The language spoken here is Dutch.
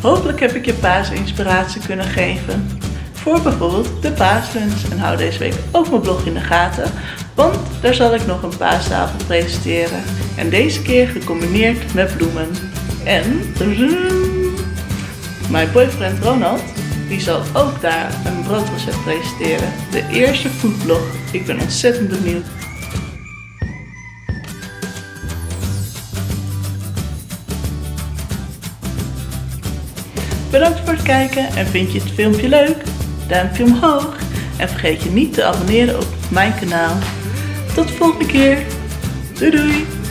Hopelijk heb ik je paasinspiratie kunnen geven. Voor bijvoorbeeld de paaslunch. En hou deze week ook mijn blog in de gaten. Want daar zal ik nog een paastafel presenteren. En deze keer gecombineerd met bloemen. En... Mijn boyfriend Ronald, die zal ook daar een broodrecept presenteren. De eerste foodblog. Ik ben ontzettend benieuwd. Bedankt voor het kijken en vind je het filmpje leuk? Duimpje omhoog en vergeet je niet te abonneren op mijn kanaal. Tot de volgende keer. Doei doei!